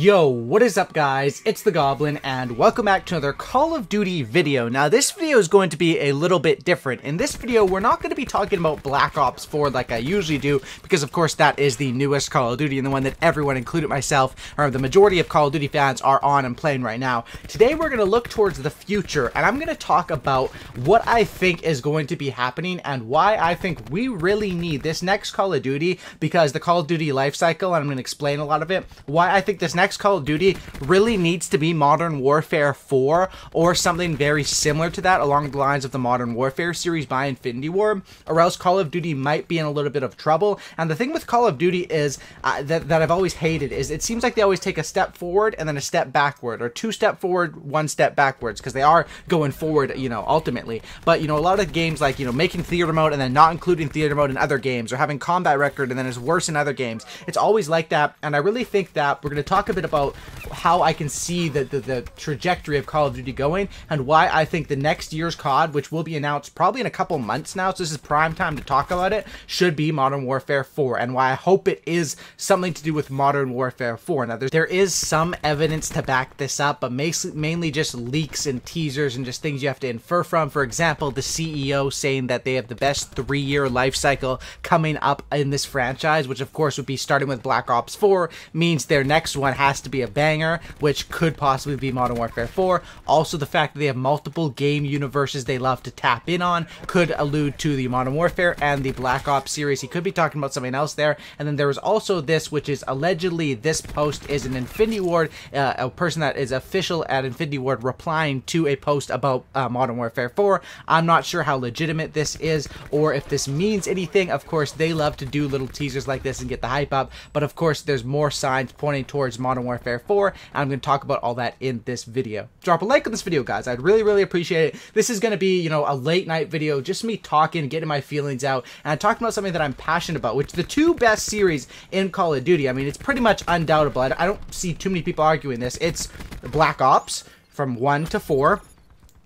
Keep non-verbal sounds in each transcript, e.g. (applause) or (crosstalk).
Yo, what is up guys? It's the Goblin and welcome back to another Call of Duty video. Now this video is going to be a little bit different. In this video, we're not going to be talking about Black Ops 4 like I usually do because of course that is the newest Call of Duty and the one that everyone, including myself, or the majority of Call of Duty fans are on and playing right now. Today we're going to look towards the future and I'm going to talk about what I think is going to be happening and why I think we really need this next Call of Duty because the Call of Duty life cycle, and I'm going to explain a lot of it, why I think this next next Call of Duty really needs to be Modern Warfare 4 or something very similar to that along the lines of the Modern Warfare series by Infinity Ward, or else Call of Duty might be in a little bit of trouble. And the thing with Call of Duty is uh, that, that I've always hated is it seems like they always take a step forward and then a step backward, or two step forward, one step backwards, because they are going forward, you know, ultimately. But, you know, a lot of games like, you know, making theater mode and then not including theater mode in other games, or having combat record and then it's worse in other games. It's always like that, and I really think that we're going to talk a about how I can see the, the, the, trajectory of Call of Duty going and why I think the next year's COD, which will be announced probably in a couple months now, so this is prime time to talk about it, should be Modern Warfare 4 and why I hope it is something to do with Modern Warfare 4. Now, there is some evidence to back this up, but mainly just leaks and teasers and just things you have to infer from. For example, the CEO saying that they have the best three year life cycle coming up in this franchise, which of course would be starting with Black Ops 4, means their next one has to be a banger, which could possibly be Modern Warfare 4. Also, the fact that they have multiple game universes they love to tap in on could allude to the Modern Warfare and the Black Ops series. He could be talking about something else there. And then there was also this, which is allegedly this post is an Infinity Ward, uh, a person that is official at Infinity Ward replying to a post about uh, Modern Warfare 4. I'm not sure how legitimate this is or if this means anything. Of course, they love to do little teasers like this and get the hype up. But of course, there's more signs pointing towards Modern Warfare 4, and I'm going to talk about all that in this video. Drop a like on this video, guys. I'd really, really appreciate it. This is going to be, you know, a late night video, just me talking, getting my feelings out, and I talking about something that I'm passionate about, which the two best series in Call of Duty. I mean, it's pretty much undoubtable. I don't see too many people arguing this. It's Black Ops from 1 to 4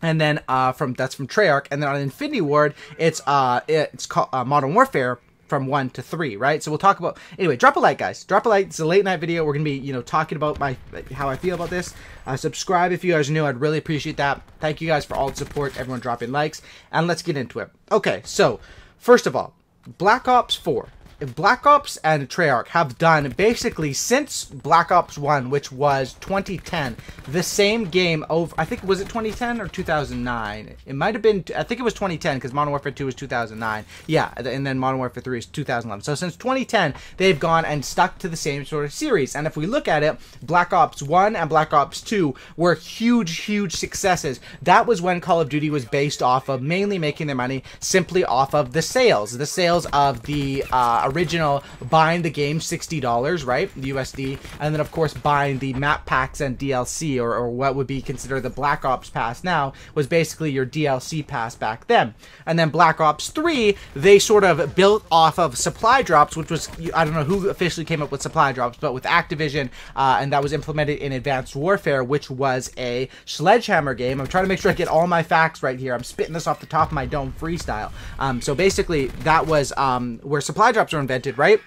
and then uh, from that's from Treyarch, and then on Infinity Ward, it's uh, it's called uh, Modern Warfare from one to three, right? So we'll talk about anyway. Drop a like, guys. Drop a like. It's a late night video. We're gonna be, you know, talking about my how I feel about this. Uh, subscribe if you guys are new. I'd really appreciate that. Thank you guys for all the support. Everyone dropping likes, and let's get into it. Okay, so first of all, Black Ops Four. Black Ops and Treyarch have done basically since Black Ops 1, which was 2010, the same game over, I think, was it 2010 or 2009? It might have been, I think it was 2010 because Modern Warfare 2 was 2009. Yeah, and then Modern Warfare 3 is 2011. So since 2010, they've gone and stuck to the same sort of series. And if we look at it, Black Ops 1 and Black Ops 2 were huge, huge successes. That was when Call of Duty was based off of mainly making their money simply off of the sales, the sales of the, uh, original buying the game $60, right? USD. And then, of course, buying the map packs and DLC, or, or what would be considered the Black Ops pass now, was basically your DLC pass back then. And then Black Ops 3, they sort of built off of supply drops, which was, I don't know who officially came up with supply drops, but with Activision, uh, and that was implemented in Advanced Warfare, which was a Sledgehammer game. I'm trying to make sure I get all my facts right here. I'm spitting this off the top of my dome freestyle. Um, so basically, that was um, where supply drops are invented, right?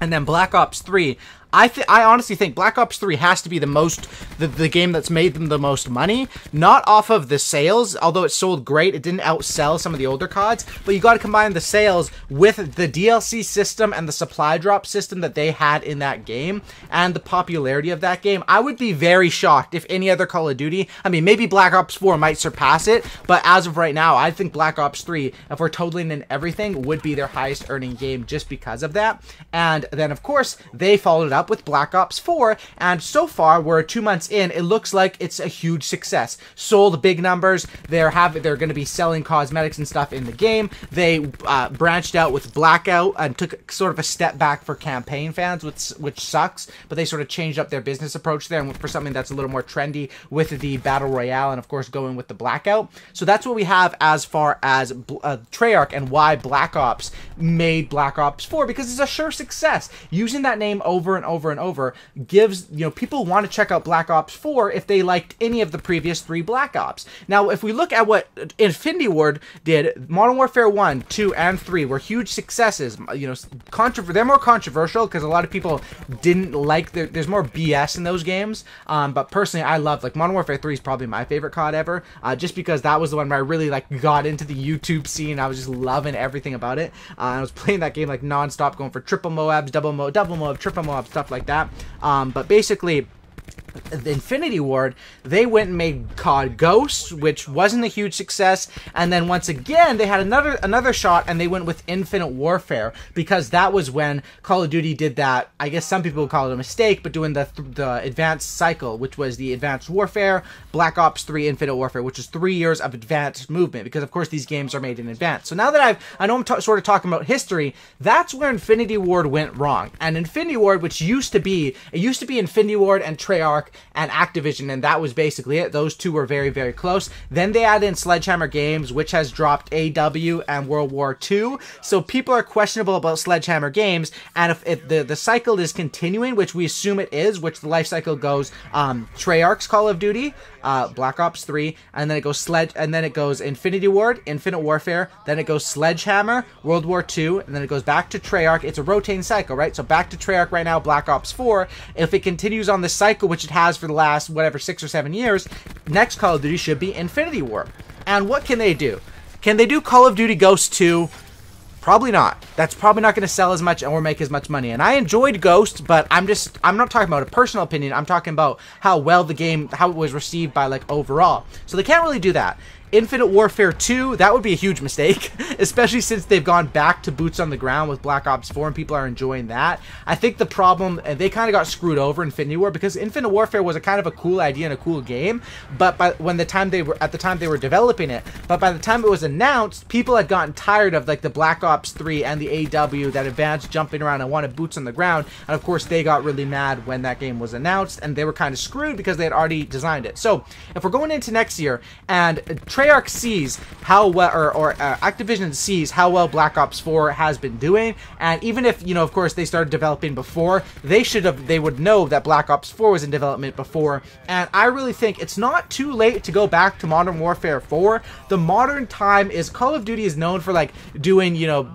And then Black Ops 3 I th- I honestly think Black Ops 3 has to be the most the, the game that's made them the most money, not off of the sales, although it sold great, it didn't outsell some of the older CODs, but you got to combine the sales with the DLC system and the supply drop system that they had in that game and the popularity of that game. I would be very shocked if any other Call of Duty, I mean maybe Black Ops 4 might surpass it, but as of right now, I think Black Ops 3, if we're totaling in everything, would be their highest earning game just because of that. And then of course, they followed up with Black Ops 4, and so far, we're two months in, it looks like it's a huge success. Sold big numbers, they're have they're going to be selling cosmetics and stuff in the game. They uh, branched out with Blackout and took sort of a step back for campaign fans, which which sucks. But they sort of changed up their business approach there and for something that's a little more trendy with the battle royale, and of course going with the Blackout. So that's what we have as far as uh, Treyarch and why Black Ops made Black Ops 4 because it's a sure success. Using that name over and and over and over gives, you know, people want to check out Black Ops 4 if they liked any of the previous three Black Ops. Now, if we look at what Infinity Ward did, Modern Warfare 1, 2, and 3 were huge successes. You know, controver- they're more controversial because a lot of people didn't like, the- there's more BS in those games. Um, but personally, I love, like, Modern Warfare 3 is probably my favorite COD ever, uh, just because that was the one where I really, like, got into the YouTube scene. I was just loving everything about it. Uh, I was playing that game, like, nonstop, going for triple Moabs, double Moab, double Moab, triple Moab, stuff like that. Um, but basically, Infinity Ward, they went and made COD Ghosts, which wasn't a huge success, and then once again they had another another shot and they went with Infinite Warfare because that was when Call of Duty did that. I guess some people would call it a mistake, but doing the the advanced cycle, which was the Advanced Warfare, Black Ops 3, Infinite Warfare, which is three years of advanced movement because of course these games are made in advance. So now that I've I know I'm sort of talking about history, that's where Infinity Ward went wrong. And Infinity Ward, which used to be it used to be Infinity Ward and Treyarch and Activision, and that was basically it. Those two were very, very close. Then they add in Sledgehammer Games, which has dropped AW and World War II. So people are questionable about Sledgehammer Games, and if, if the, the cycle is continuing, which we assume it is, which the life cycle goes um, Treyarch's Call of Duty, uh, Black Ops 3, and then it goes Sledge, and then it goes Infinity Ward, Infinite Warfare, then it goes Sledgehammer, World War II, and then it goes back to Treyarch. It's a rotating cycle, right? So back to Treyarch right now, Black Ops 4. If it continues on this cycle, which it has for the last whatever six or seven years, next Call of Duty should be Infinity Ward. And what can they do? Can they do Call of Duty Ghost 2? Probably not. That's probably not going to sell as much or make as much money. And I enjoyed Ghost, but I'm just I'm not talking about a personal opinion. I'm talking about how well the game how it was received by like overall. So they can't really do that. Infinite Warfare 2, that would be a huge mistake, (laughs) especially since they've gone back to boots on the ground with Black Ops 4 and people are enjoying that. I think the problem, and they kind of got screwed over Infinity Ward because Infinite Warfare was a kind of a cool idea and a cool game, but by when the time they were at the time they were developing it, but by the time it was announced, people had gotten tired of like the Black Ops 3 and the AW that advanced jumping around and wanted boots on the ground, and of course they got really mad when that game was announced and they were kind of screwed because they had already designed it. So, if we're going into next year and Treyarch sees how well, or, or uh, Activision sees how well Black Ops 4 has been doing, and even if you know, of course, they started developing before, they should have, they would know that Black Ops 4 was in development before. And I really think it's not too late to go back to Modern Warfare 4. The modern time is Call of Duty is known for like doing, you know,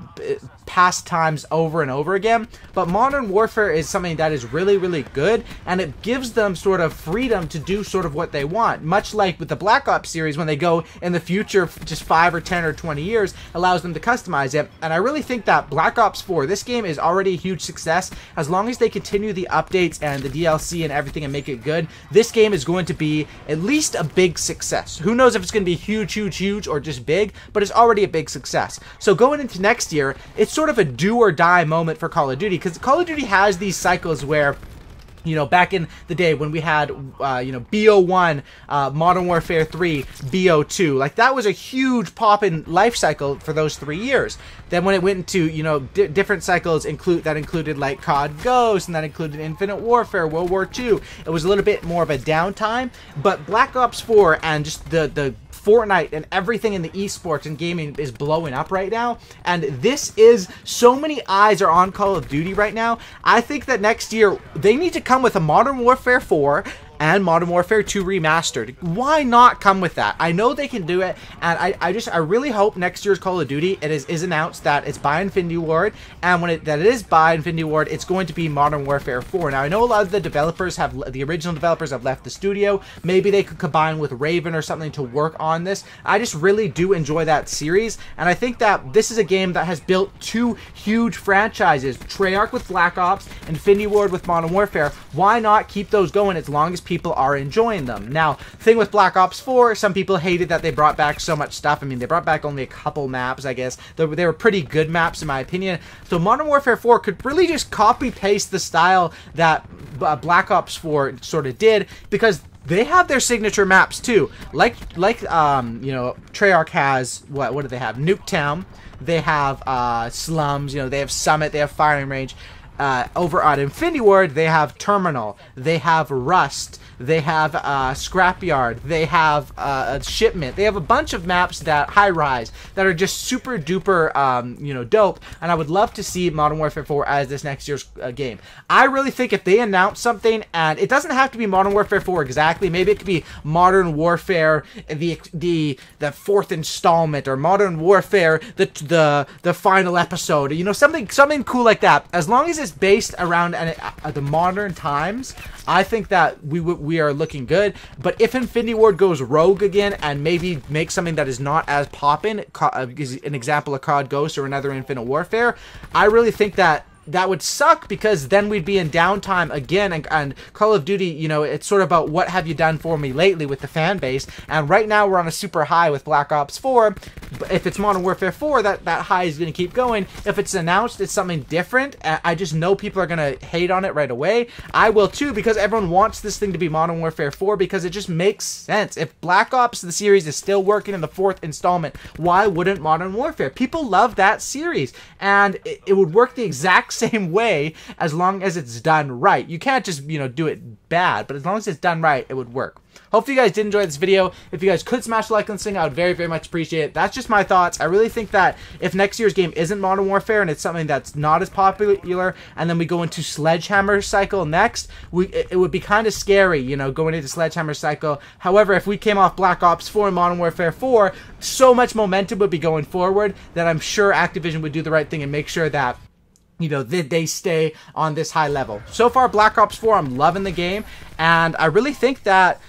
past times over and over again. But Modern Warfare is something that is really, really good, and it gives them sort of freedom to do sort of what they want. Much like with the Black Ops series, when they go in the future, just 5 or 10 or 20 years, allows them to customize it. And I really think that Black Ops 4, this game is already a huge success. As long as they continue the updates and the DLC and everything and make it good, this game is going to be at least a big success. Who knows if it's going to be huge, huge, huge, or just big, but it's already a big success. So going into next year, it's sort of a do or die moment for Call of Duty because Call of Duty has these cycles where you know, back in the day when we had, uh, you know, BO1, uh, Modern Warfare 3, BO2, like that was a huge pop in life cycle for those three years. Then when it went into, you know, di- different cycles include that included like COD Ghost and that included Infinite Warfare, World War II. It was a little bit more of a downtime, but Black Ops 4 and just the the Fortnite and everything in the esports and gaming is blowing up right now. And this is so many eyes are on Call of Duty right now. I think that next year they need to come with a Modern Warfare 4 and Modern Warfare 2 Remastered. Why not come with that? I know they can do it, and I, I just I really hope next year's Call of Duty it is, is announced that it's by Infinity Ward, and when it that it is by Infinity Ward, it's going to be Modern Warfare 4. Now I know a lot of the developers have the original developers have left the studio. Maybe they could combine with Raven or something to work on this. I just really do enjoy that series, and I think that this is a game that has built two huge franchises: Treyarch with Black Ops, and Infinity Ward with Modern Warfare. Why not keep those going as long as people are enjoying them. Now, thing with Black Ops 4, some people hated that they brought back so much stuff. I mean, they brought back only a couple maps, I guess. They, they were pretty good maps, in my opinion. So Modern Warfare 4 could really just copy-paste the style that uh, Black Ops 4 sort of did, because they have their signature maps too. Like like um you know Treyarch has what what do they have? Nuketown. They have uh slums. You know they have Summit. They have Firing Range. Uh, over on Infinity Ward, they have Terminal, they have Rust, they have uh, Scrapyard, they have uh, Shipment, they have a bunch of maps that high rise that are just super duper, um, you know, dope. And I would love to see Modern Warfare 4 as this next year's uh, game. I really think if they announce something, and it doesn't have to be Modern Warfare 4 exactly, maybe it could be Modern Warfare the the the fourth installment or Modern Warfare the the the final episode, you know, something something cool like that. As long as it's based around an, uh, the modern times, I think that we we are looking good. But if Infinity Ward goes rogue again and maybe make something that is not as poppin', uh, an example of COD Ghost or another Infinite Warfare, I really think that that would suck because then we'd be in downtime again and, and, call of duty you know it's sort of about what have you done for me lately with the fan base. And right now we're on a super high with black ops 4 if it's modern warfare 4 that that high is going to keep going. If it's announced it's something different. I just know people are going to hate on it right away. I will too because everyone wants this thing to be modern warfare 4 because it just makes sense. If black ops the series is still working in the fourth installment why wouldn't modern warfare? People love that series. And it, it would work the exact same way as long as it's done right. You can't just, you know, do it bad, but as long as it's done right, it would work. Hopefully you guys did enjoy this video. If you guys could smash the like and thing, I would very, very much appreciate it. That's just my thoughts. I really think that if next year's game isn't Modern Warfare and it's something that's not as popular, and then we go into Sledgehammer Cycle next, we it would be kind of scary, you know, going into Sledgehammer Cycle. However, if we came off Black Ops 4 and Modern Warfare 4, so much momentum would be going forward that I'm sure Activision would do the right thing and make sure that you know, they, they stay on this high level. So far, Black Ops 4, I'm loving the game, and I really think that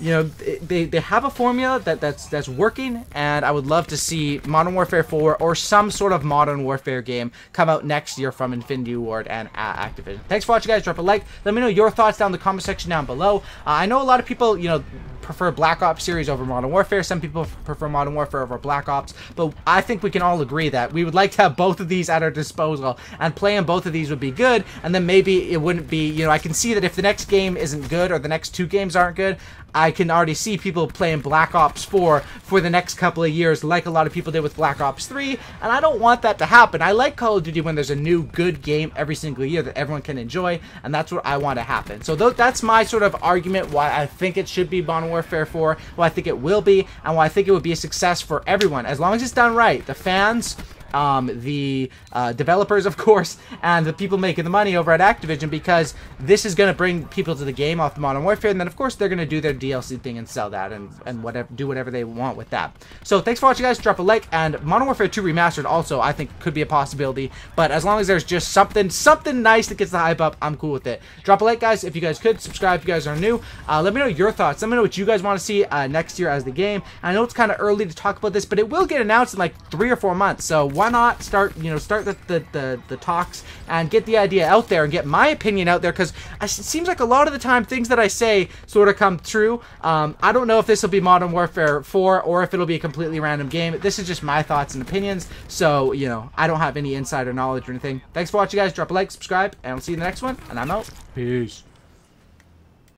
you know they, they have a formula that that's that's working and i would love to see modern warfare 4 or some sort of modern warfare game come out next year from infinity ward and uh, activision. Thanks for watching guys. Drop a like. Let me know your thoughts down in the comment section down below. Uh, i know a lot of people you know prefer Black Ops series over Modern Warfare. Some people prefer Modern Warfare over Black Ops. But I think we can all agree that we would like to have both of these at our disposal. And playing both of these would be good. And then maybe it wouldn't be, you know, I can see that if the next game isn't good or the next two games aren't good, I can already see people playing Black Ops 4 for the next couple of years, like a lot of people did with Black Ops 3, and I don't want that to happen. I like Call of Duty when there's a new good game every single year that everyone can enjoy, and that's what I want to happen. So th that's my sort of argument why I think it should be Modern Warfare 4, why I think it will be, and why I think it would be a success for everyone, as long as it's done right. The fans um, the uh, developers, of course, and the people making the money over at Activision because this is going to bring people to the game off the Modern Warfare, and then of course they're going to do their DLC thing and sell that and and whatever do whatever they want with that. So thanks for watching, guys. Drop a like, and Modern Warfare 2 Remastered also I think could be a possibility, but as long as there's just something something nice that gets the hype up, I'm cool with it. Drop a like, guys, if you guys could. Subscribe if you guys are new. Uh, let me know your thoughts. Let me know what you guys want to see uh, next year as the game. I know it's kind of early to talk about this, but it will get announced in like three or four months. So why not start, you know, start the, the, the, the talks and get the idea out there and get my opinion out there because it seems like a lot of the time things that I say sort of come true. Um, I don't know if this will be Modern Warfare 4 or if it'll be a completely random game. This is just my thoughts and opinions, so, you know, I don't have any insider knowledge or anything. Thanks for watching, guys. Drop a like, subscribe, and I'll see you in the next one, and I'm out. Peace.